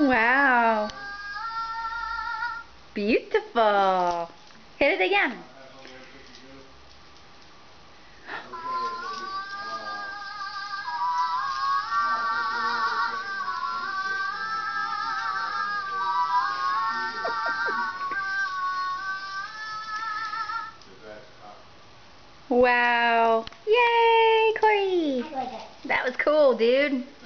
Wow. Beautiful. Hit it again. Wow. Yay, Corey. That was cool, dude.